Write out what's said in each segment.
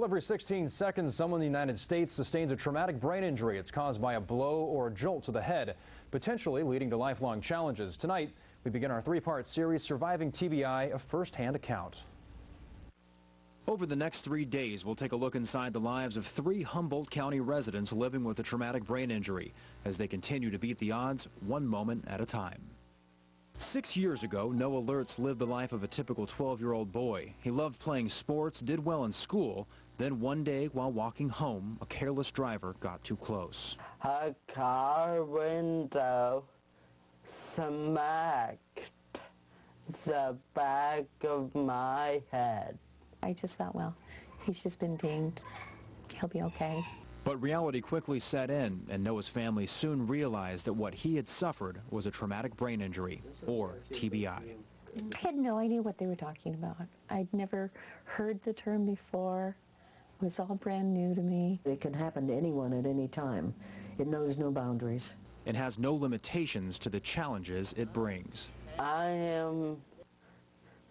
Well, every 16 seconds, someone in the United States sustains a traumatic brain injury. It's caused by a blow or a jolt to the head, potentially leading to lifelong challenges. Tonight, we begin our three-part series, Surviving TBI, a first-hand account. Over the next three days, we'll take a look inside the lives of three Humboldt County residents living with a traumatic brain injury as they continue to beat the odds one moment at a time. Six years ago, Noah Lertz lived the life of a typical 12-year-old boy. He loved playing sports, did well in school. Then one day, while walking home, a careless driver got too close. A car window smacked the back of my head. I just thought, well, he's just been dinged. He'll be okay. But reality quickly set in, and Noah's family soon realized that what he had suffered was a traumatic brain injury, or TBI. I had no idea what they were talking about. I'd never heard the term before. It was all brand new to me. It can happen to anyone at any time. It knows no boundaries. And has no limitations to the challenges it brings. I am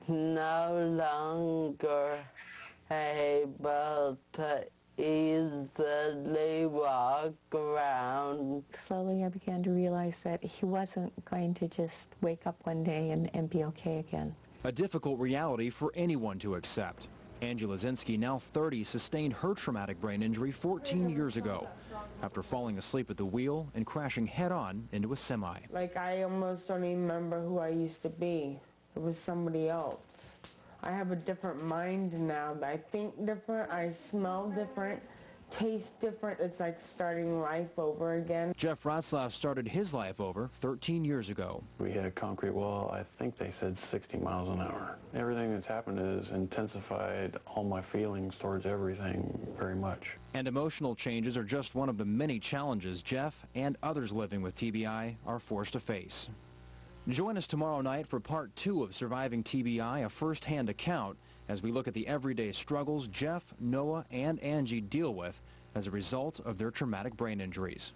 no longer able to easily walk around. Slowly I began to realize that he wasn't going to just wake up one day and, and be okay again. A difficult reality for anyone to accept. Angela Zinski, now 30, sustained her traumatic brain injury 14 years ago after falling asleep at the wheel and crashing head-on into a semi. Like I almost don't even remember who I used to be. It was somebody else. I have a different mind now. I think different, I smell different, taste different. It's like starting life over again. Jeff Ratzlaff started his life over 13 years ago. We hit a concrete wall, I think they said 60 miles an hour. Everything that's happened has intensified all my feelings towards everything very much. And emotional changes are just one of the many challenges Jeff and others living with TBI are forced to face. Join us tomorrow night for part two of Surviving TBI, a first-hand account, as we look at the everyday struggles Jeff, Noah, and Angie deal with as a result of their traumatic brain injuries.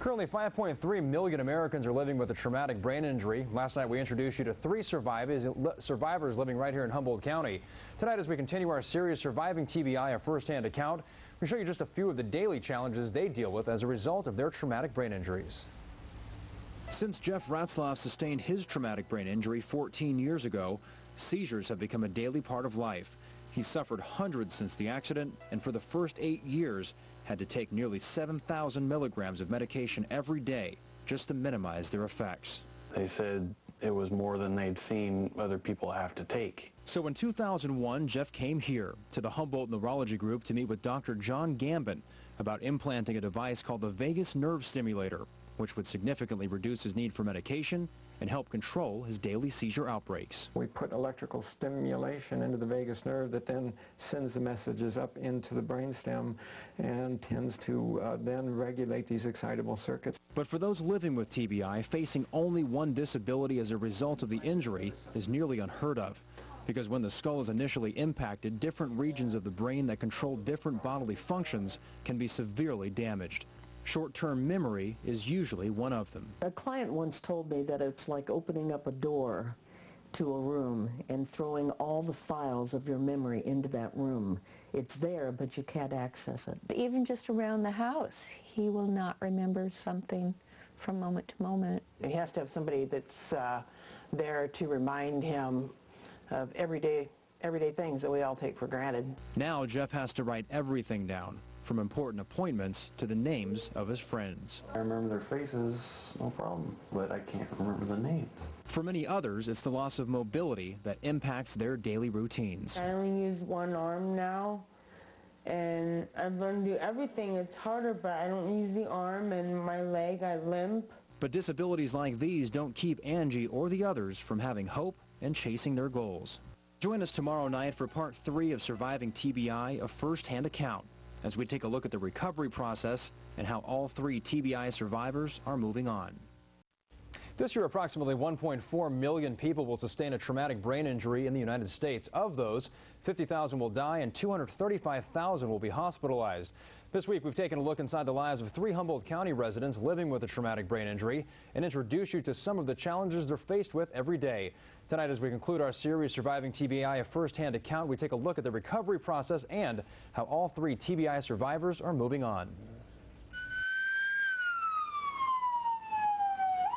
Currently, 5.3 million Americans are living with a traumatic brain injury. Last night, we introduced you to three survivors, survivors living right here in Humboldt County. Tonight, as we continue our series, Surviving TBI, a first-hand account, we show you just a few of the daily challenges they deal with as a result of their traumatic brain injuries. Since Jeff Ratzlaff sustained his traumatic brain injury 14 years ago, seizures have become a daily part of life. He's suffered hundreds since the accident, and for the first eight years, had to take nearly 7,000 milligrams of medication every day just to minimize their effects. They said it was more than they'd seen other people have to take. So in 2001, Jeff came here to the Humboldt Neurology Group to meet with Dr. John Gambin about implanting a device called the vagus nerve stimulator which would significantly reduce his need for medication and help control his daily seizure outbreaks. We put electrical stimulation into the vagus nerve that then sends the messages up into the brainstem and tends to uh, then regulate these excitable circuits. But for those living with TBI, facing only one disability as a result of the injury is nearly unheard of. Because when the skull is initially impacted, different regions of the brain that control different bodily functions can be severely damaged. Short-term memory is usually one of them. A client once told me that it's like opening up a door to a room and throwing all the files of your memory into that room. It's there, but you can't access it. Even just around the house, he will not remember something from moment to moment. He has to have somebody that's uh, there to remind him of everyday, everyday things that we all take for granted. Now Jeff has to write everything down from important appointments to the names of his friends. I remember their faces, no problem, but I can't remember the names. For many others, it's the loss of mobility that impacts their daily routines. I only use one arm now, and I've learned to do everything. It's harder, but I don't use the arm and my leg, I limp. But disabilities like these don't keep Angie or the others from having hope and chasing their goals. Join us tomorrow night for part three of Surviving TBI, a first-hand account as we take a look at the recovery process and how all three TBI survivors are moving on. This year, approximately 1.4 million people will sustain a traumatic brain injury in the United States. Of those, 50,000 will die and 235,000 will be hospitalized. This week, we've taken a look inside the lives of three Humboldt County residents living with a traumatic brain injury and introduce you to some of the challenges they're faced with every day. Tonight, as we conclude our series, Surviving TBI, a firsthand account, we take a look at the recovery process and how all three TBI survivors are moving on.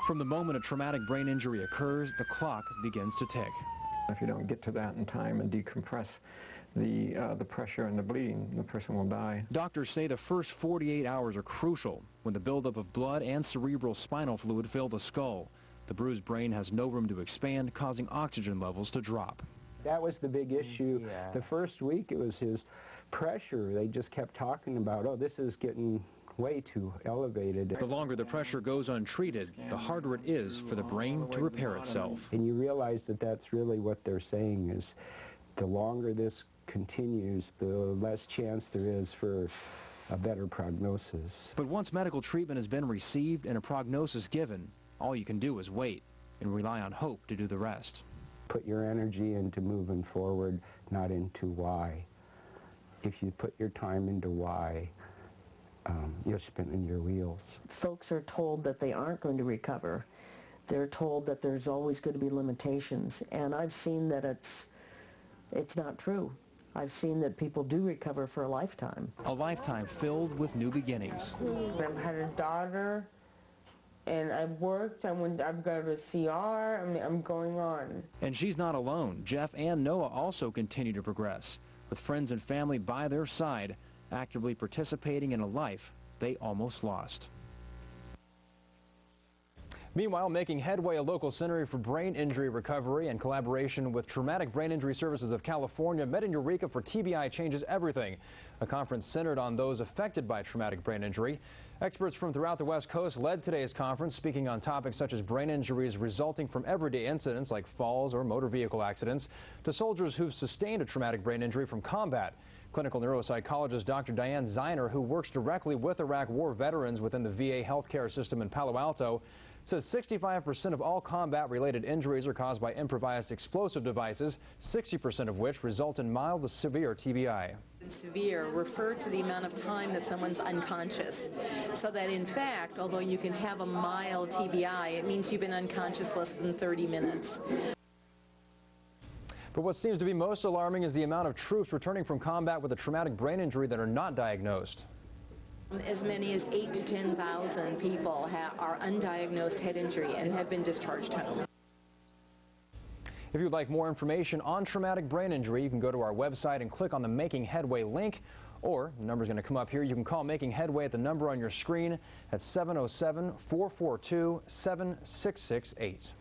From the moment a traumatic brain injury occurs, the clock begins to tick. If you don't get to that in time and decompress the, uh, the pressure and the bleeding, the person will die. Doctors say the first 48 hours are crucial when the buildup of blood and cerebral spinal fluid fill the skull. The bruised brain has no room to expand, causing oxygen levels to drop. That was the big issue. Yeah. The first week it was his pressure. They just kept talking about, oh, this is getting way too elevated. The longer the pressure goes untreated, the harder it is for the brain to repair itself. And you realize that that's really what they're saying is the longer this continues, the less chance there is for a better prognosis. But once medical treatment has been received and a prognosis given, all you can do is wait and rely on hope to do the rest. Put your energy into moving forward, not into why. If you put your time into why, um, you're spinning your wheels. Folks are told that they aren't going to recover. They're told that there's always going to be limitations, and I've seen that it's it's not true. I've seen that people do recover for a lifetime. A lifetime filled with new beginnings. I've had a daughter, and I've worked. I went. I've got a CR. I mean, I'm going on. And she's not alone. Jeff and Noah also continue to progress, with friends and family by their side, actively participating in a life they almost lost. Meanwhile, making headway, a local center for brain injury recovery and collaboration with Traumatic Brain Injury Services of California met in Eureka for TBI Changes Everything, a conference centered on those affected by traumatic brain injury. Experts from throughout the West Coast led today's conference, speaking on topics such as brain injuries resulting from everyday incidents like falls or motor vehicle accidents, to soldiers who've sustained a traumatic brain injury from combat. Clinical neuropsychologist Dr. Diane Ziner, who works directly with Iraq War veterans within the VA healthcare system in Palo Alto, says 65% of all combat-related injuries are caused by improvised explosive devices, 60% of which result in mild to severe TBI. Severe refer to the amount of time that someone's unconscious. So that in fact, although you can have a mild TBI, it means you've been unconscious less than 30 minutes. But what seems to be most alarming is the amount of troops returning from combat with a traumatic brain injury that are not diagnosed. As many as 8 to 10,000 people are undiagnosed head injury and have been discharged home. If you'd like more information on traumatic brain injury, you can go to our website and click on the Making Headway link, or the number's going to come up here. You can call Making Headway at the number on your screen at 707 442 7668.